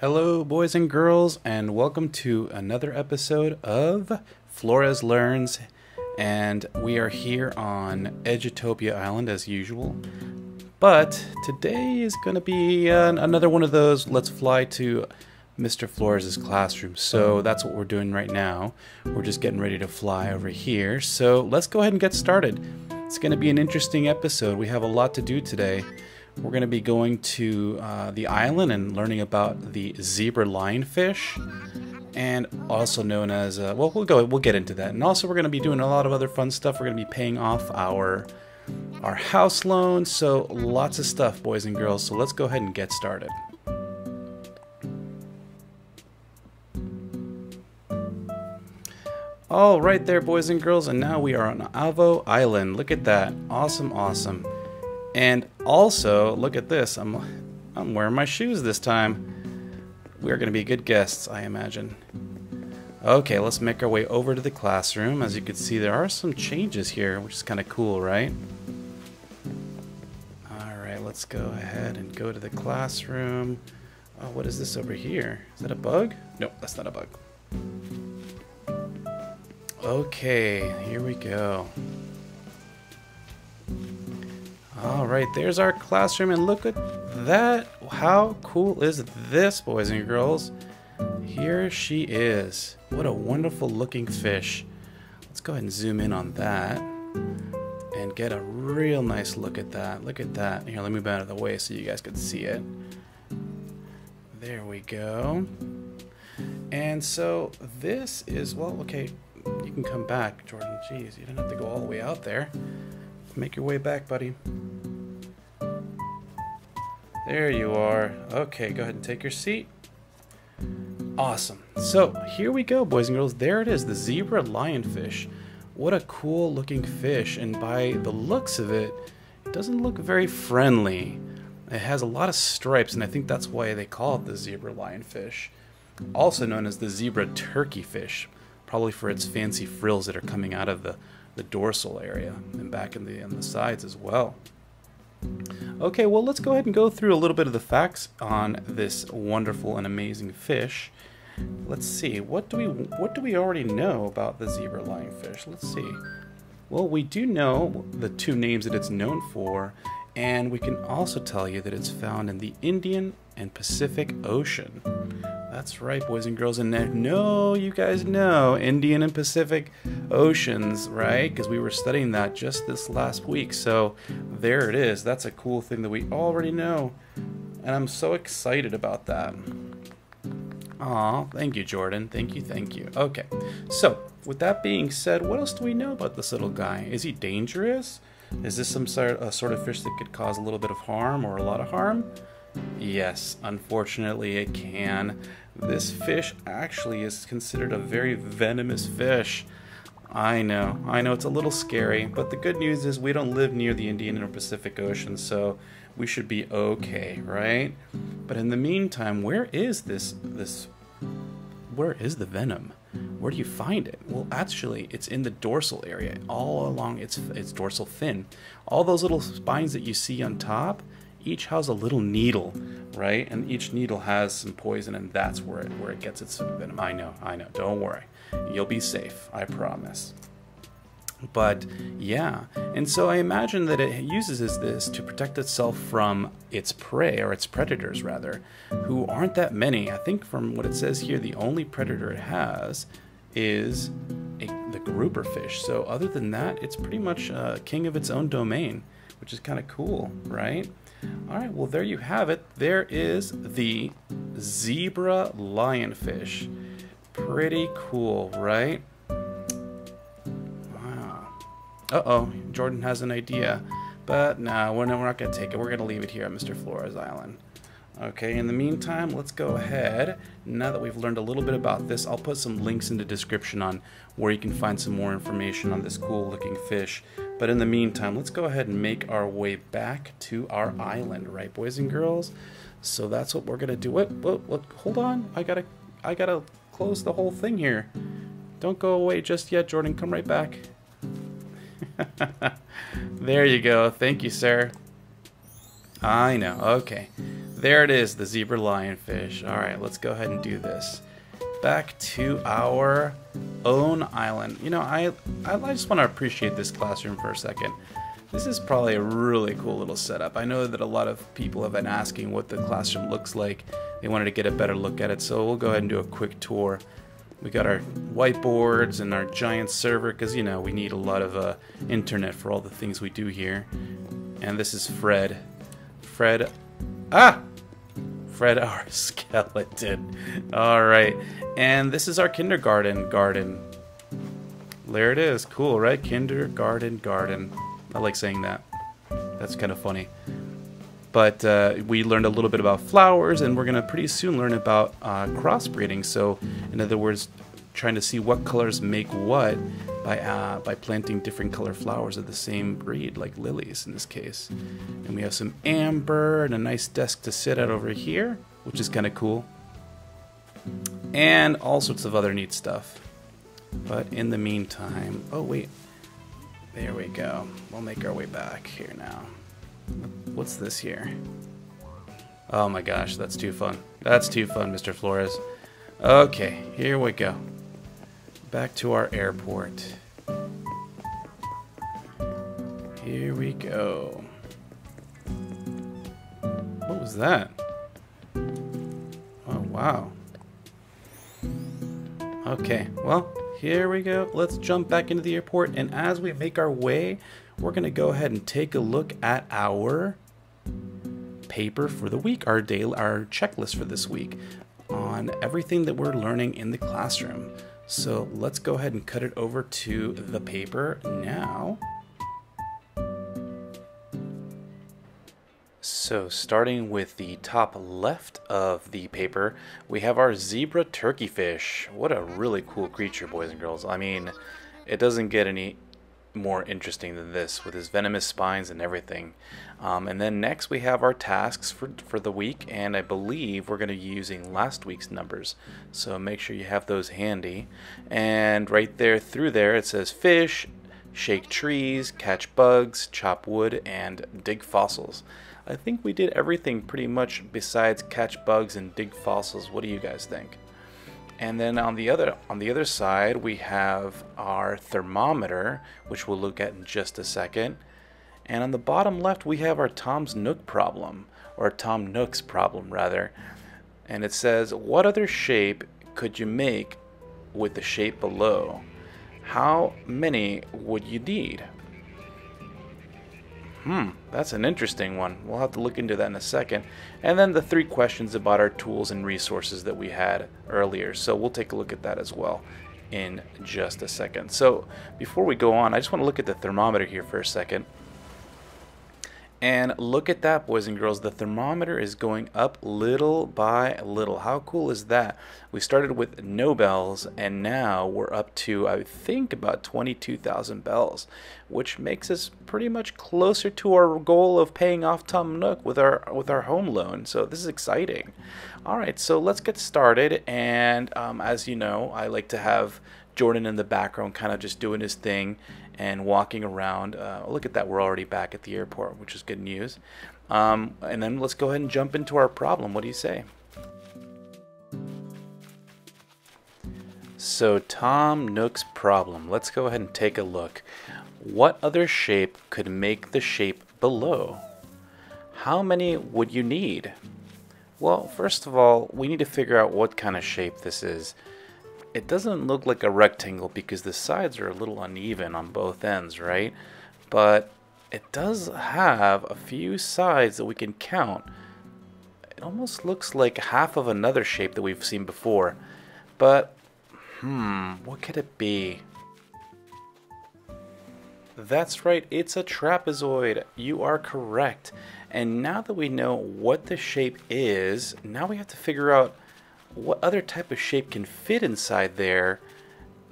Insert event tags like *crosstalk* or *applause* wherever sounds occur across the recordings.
Hello, boys and girls, and welcome to another episode of Flores Learns. And we are here on Edutopia Island as usual. But today is going to be uh, another one of those let's fly to Mr. Flores' classroom. So that's what we're doing right now. We're just getting ready to fly over here. So let's go ahead and get started. It's going to be an interesting episode. We have a lot to do today. We're going to be going to uh, the island and learning about the zebra lionfish, and also known as uh, well, we'll go, we'll get into that. And also, we're going to be doing a lot of other fun stuff. We're going to be paying off our our house loan. So lots of stuff, boys and girls. So let's go ahead and get started. All right, there, boys and girls, and now we are on Avo Island. Look at that, awesome, awesome. And also, look at this. I'm I'm wearing my shoes this time. We're going to be good guests, I imagine. Okay, let's make our way over to the classroom. As you can see, there are some changes here, which is kind of cool, right? All right, let's go ahead and go to the classroom. Oh, what is this over here? Is that a bug? No, that's not a bug. Okay, here we go. All right, there's our classroom, and look at that. How cool is this, boys and girls? Here she is. What a wonderful looking fish. Let's go ahead and zoom in on that and get a real nice look at that. Look at that. Here, let me move out of the way so you guys can see it. There we go. And so this is, well, okay, you can come back, Jordan. Jeez, you didn't have to go all the way out there. Make your way back, buddy. There you are. Okay, go ahead and take your seat. Awesome. So here we go, boys and girls. There it is, the zebra lionfish. What a cool looking fish, and by the looks of it, it doesn't look very friendly. It has a lot of stripes, and I think that's why they call it the zebra lionfish. Also known as the zebra turkey fish, probably for its fancy frills that are coming out of the, the dorsal area and back in the, in the sides as well. Okay, well, let's go ahead and go through a little bit of the facts on this wonderful and amazing fish. Let's see, what do we what do we already know about the zebra lionfish? Let's see. Well, we do know the two names that it's known for, and we can also tell you that it's found in the Indian and Pacific Ocean. That's right, boys and girls. And no, you guys know Indian and Pacific Oceans, right? Because we were studying that just this last week. So there it is. That's a cool thing that we already know. And I'm so excited about that. Aw, thank you, Jordan. Thank you, thank you. Okay, so with that being said, what else do we know about this little guy? Is he dangerous? Is this some sort, sort of fish that could cause a little bit of harm or a lot of harm? Yes, unfortunately, it can. This fish actually is considered a very venomous fish. I know, I know it's a little scary, but the good news is we don't live near the Indian or Pacific Ocean, so we should be okay, right? But in the meantime, where is this this where is the venom? Where do you find it? Well, actually, it's in the dorsal area, all along its its dorsal fin. All those little spines that you see on top, each has a little needle, right? And each needle has some poison, and that's where it where it gets its venom. I know, I know. Don't worry, you'll be safe. I promise. But yeah, and so I imagine that it uses this to protect itself from its prey, or its predators rather, who aren't that many. I think from what it says here, the only predator it has is a, the grouper fish. So other than that, it's pretty much uh, king of its own domain, which is kind of cool, right? All right, well there you have it. There is the zebra lionfish. Pretty cool, right? Wow. Uh-oh, Jordan has an idea. But no, we're not, we're not going to take it. We're going to leave it here at Mr. Flores Island. Okay, in the meantime, let's go ahead. Now that we've learned a little bit about this, I'll put some links in the description on where you can find some more information on this cool looking fish. But in the meantime, let's go ahead and make our way back to our island, right, boys and girls? So that's what we're gonna do. What? What? what hold on, I gotta, I gotta close the whole thing here. Don't go away just yet, Jordan. Come right back. *laughs* there you go. Thank you, sir. I know. Okay. There it is, the zebra lionfish. All right, let's go ahead and do this. Back to our own island. You know, I I just want to appreciate this classroom for a second. This is probably a really cool little setup. I know that a lot of people have been asking what the classroom looks like. They wanted to get a better look at it, so we'll go ahead and do a quick tour. We got our whiteboards and our giant server because you know we need a lot of uh, internet for all the things we do here. And this is Fred. Fred. Ah! Fred, our *laughs* skeleton. All right. And this is our kindergarten garden. There it is. Cool, right? Kindergarten garden. I like saying that. That's kind of funny. But uh, we learned a little bit about flowers, and we're going to pretty soon learn about uh, crossbreeding. So, in other words, trying to see what colors make what by uh, by planting different color flowers of the same breed, like lilies in this case. And we have some amber and a nice desk to sit at over here, which is kind of cool. And all sorts of other neat stuff. But in the meantime, oh wait, there we go. We'll make our way back here now. What's this here? Oh my gosh, that's too fun. That's too fun, Mr. Flores. Okay, here we go. Back to our airport. Here we go. What was that? Oh, wow. Okay, well, here we go. Let's jump back into the airport, and as we make our way, we're going to go ahead and take a look at our paper for the week, our daily, our checklist for this week on everything that we're learning in the classroom. So let's go ahead and cut it over to the paper now. So starting with the top left of the paper, we have our zebra turkey fish. What a really cool creature, boys and girls. I mean, it doesn't get any more interesting than this with his venomous spines and everything. Um, and then next we have our tasks for, for the week and I believe we're going to be using last week's numbers. So make sure you have those handy. And right there through there it says fish, shake trees, catch bugs, chop wood, and dig fossils. I think we did everything pretty much besides catch bugs and dig fossils. What do you guys think? And then on the other on the other side, we have our thermometer, which we'll look at in just a second. And on the bottom left, we have our Tom's Nook problem, or Tom Nook's problem rather. And it says, what other shape could you make with the shape below? How many would you need? Hmm, that's an interesting one. We'll have to look into that in a second. And then the three questions about our tools and resources that we had earlier. So we'll take a look at that as well in just a second. So before we go on, I just want to look at the thermometer here for a second. And look at that, boys and girls. The thermometer is going up little by little. How cool is that? We started with no bells, and now we're up to, I think, about 22,000 bells, which makes us pretty much closer to our goal of paying off Tom Nook with our with our home loan. So this is exciting. All right, so let's get started. And um, as you know, I like to have Jordan in the background, kind of just doing his thing and walking around. Uh, look at that, we're already back at the airport, which is good news. Um, and then let's go ahead and jump into our problem. What do you say? So, Tom Nook's problem. Let's go ahead and take a look. What other shape could make the shape below? How many would you need? Well, first of all, we need to figure out what kind of shape this is. It doesn't look like a rectangle because the sides are a little uneven on both ends, right? But it does have a few sides that we can count. It almost looks like half of another shape that we've seen before. But, hmm, what could it be? That's right, it's a trapezoid. You are correct. And now that we know what the shape is, now we have to figure out what other type of shape can fit inside there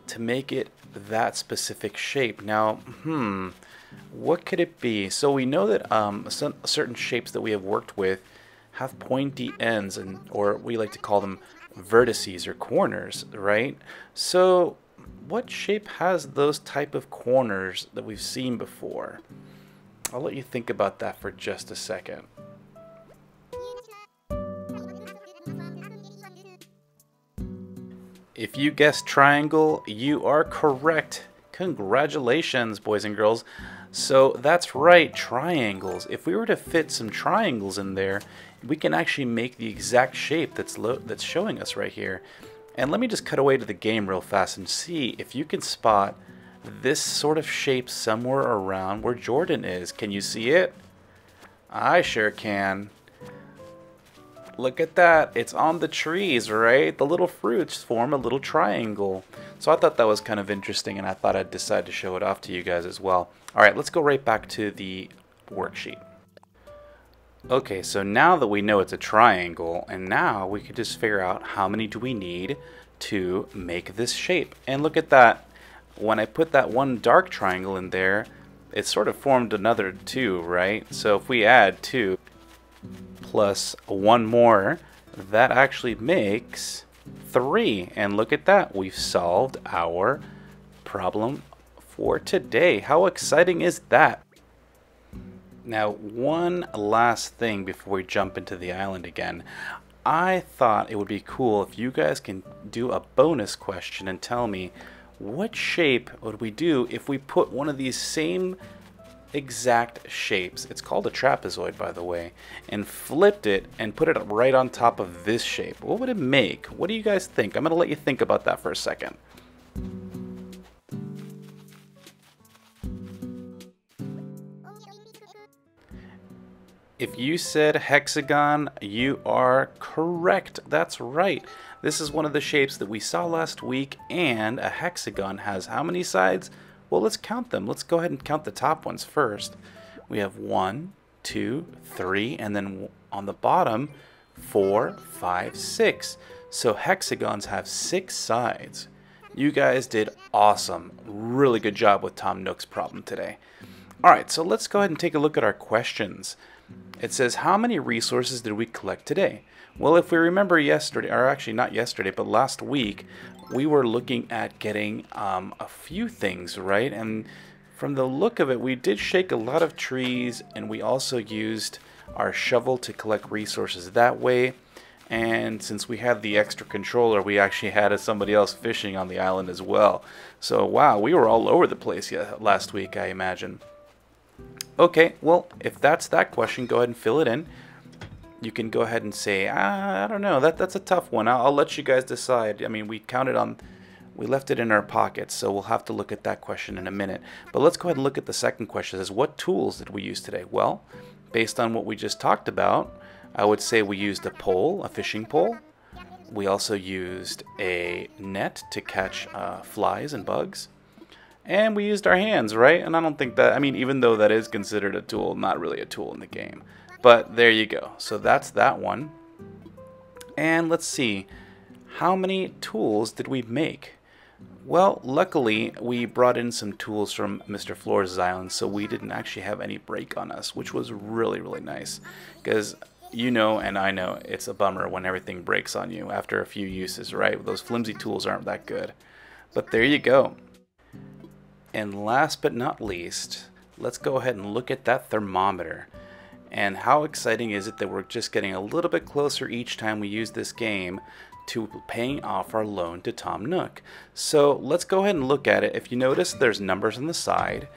to make it that specific shape. Now, hmm, what could it be? So we know that um, some, certain shapes that we have worked with have pointy ends, and or we like to call them vertices or corners, right? So, what shape has those type of corners that we've seen before? I'll let you think about that for just a second. If you guessed triangle, you are correct. Congratulations, boys and girls. So that's right, triangles. If we were to fit some triangles in there, we can actually make the exact shape that's that's showing us right here. And let me just cut away to the game real fast and see if you can spot this sort of shape somewhere around where Jordan is. Can you see it? I sure can. Look at that. It's on the trees, right? The little fruits form a little triangle. So I thought that was kind of interesting and I thought I'd decide to show it off to you guys as well. All right, let's go right back to the worksheet. Okay, so now that we know it's a triangle, and now we can just figure out how many do we need to make this shape. And look at that. When I put that one dark triangle in there, it sort of formed another two, right? So if we add two plus one more, that actually makes three. And look at that, we've solved our problem for today. How exciting is that? Now, one last thing before we jump into the island again. I thought it would be cool if you guys can do a bonus question and tell me what shape would we do if we put one of these same exact shapes, it's called a trapezoid by the way, and flipped it and put it right on top of this shape. What would it make? What do you guys think? I'm going to let you think about that for a second. If you said hexagon, you are correct. That's right. This is one of the shapes that we saw last week, and a hexagon has how many sides? Well, let's count them. Let's go ahead and count the top ones first. We have one, two, three, and then on the bottom, four, five, six. So hexagons have six sides. You guys did awesome. Really good job with Tom Nook's problem today. All right, so let's go ahead and take a look at our questions. It says, how many resources did we collect today? Well, if we remember yesterday, or actually not yesterday, but last week, we were looking at getting um, a few things, right? And from the look of it, we did shake a lot of trees, and we also used our shovel to collect resources that way. And since we had the extra controller, we actually had somebody else fishing on the island as well. So, wow, we were all over the place last week, I imagine. Okay, well, if that's that question, go ahead and fill it in. You can go ahead and say, ah, I don't know, that that's a tough one. I'll, I'll let you guys decide. I mean, we counted on, we left it in our pockets, so we'll have to look at that question in a minute. But let's go ahead and look at the second question. Says, what tools did we use today? Well, based on what we just talked about, I would say we used a pole, a fishing pole. We also used a net to catch uh, flies and bugs and we used our hands, right? And I don't think that, I mean, even though that is considered a tool, not really a tool in the game. But there you go. So that's that one. And let's see, how many tools did we make? Well, luckily, we brought in some tools from Mr. Flores' island, so we didn't actually have any break on us, which was really, really nice. Because you know and I know it's a bummer when everything breaks on you after a few uses, right? Those flimsy tools aren't that good. But there you go. And last but not least, let's go ahead and look at that thermometer. And how exciting is it that we're just getting a little bit closer each time we use this game to paying off our loan to Tom Nook. So let's go ahead and look at it. If you notice, there's numbers on the side.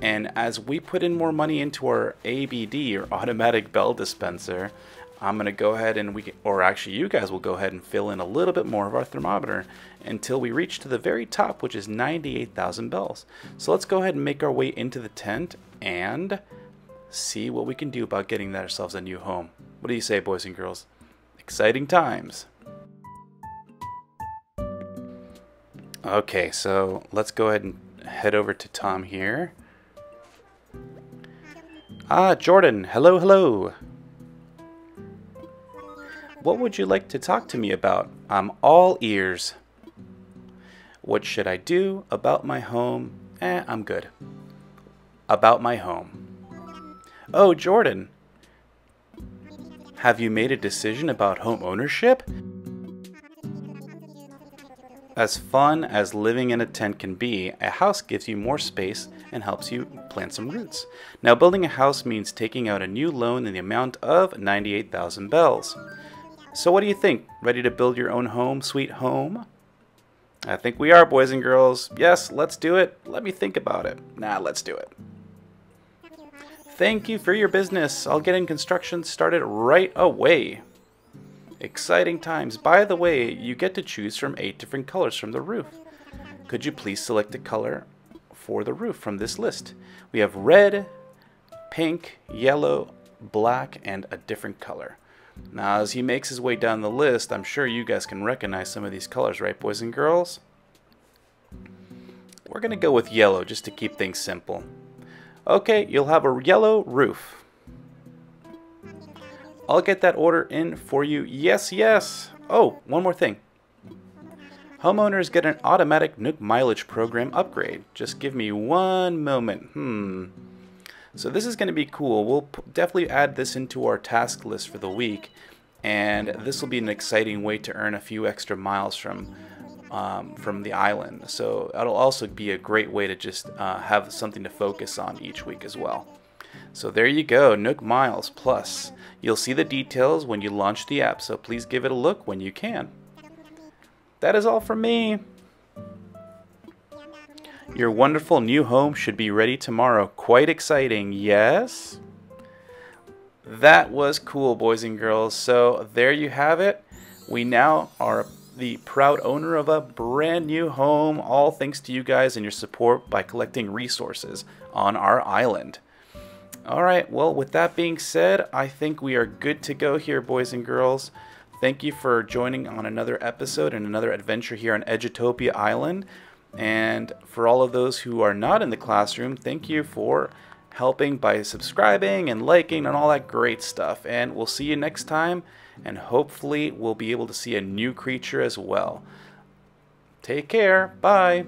And as we put in more money into our ABD, or automatic bell dispenser, I'm going to go ahead and we, or actually you guys will go ahead and fill in a little bit more of our thermometer until we reach to the very top, which is 98,000 bells. So let's go ahead and make our way into the tent and see what we can do about getting ourselves a new home. What do you say, boys and girls? Exciting times. Okay, so let's go ahead and head over to Tom here. Ah, Jordan, hello, hello. What would you like to talk to me about? I'm all ears. What should I do about my home? Eh, I'm good. About my home. Oh, Jordan. Have you made a decision about home ownership? As fun as living in a tent can be, a house gives you more space and helps you plant some roots. Now, building a house means taking out a new loan in the amount of 98,000 bells. So, what do you think? Ready to build your own home, sweet home? I think we are, boys and girls. Yes, let's do it. Let me think about it. Nah, let's do it. Thank you for your business. I'll get in construction started right away. Exciting times. By the way, you get to choose from eight different colors from the roof. Could you please select a color for the roof from this list? We have red, pink, yellow, black, and a different color. Now, as he makes his way down the list, I'm sure you guys can recognize some of these colors, right, boys and girls? We're going to go with yellow just to keep things simple. Okay, you'll have a yellow roof. I'll get that order in for you. Yes, yes. Oh, one more thing. Homeowners get an automatic Nook mileage program upgrade. Just give me one moment. Hmm. So this is going to be cool. We'll definitely add this into our task list for the week, and this will be an exciting way to earn a few extra miles from um, from the island. So that'll also be a great way to just uh, have something to focus on each week as well. So there you go, Nook Miles Plus. You'll see the details when you launch the app, so please give it a look when you can. That is all from me. Your wonderful new home should be ready tomorrow. Quite exciting, yes? That was cool, boys and girls. So there you have it. We now are the proud owner of a brand new home, all thanks to you guys and your support by collecting resources on our island. All right, well, with that being said, I think we are good to go here, boys and girls. Thank you for joining on another episode and another adventure here on Edutopia Island. And for all of those who are not in the classroom, thank you for helping by subscribing and liking and all that great stuff. And we'll see you next time, and hopefully, we'll be able to see a new creature as well. Take care. Bye.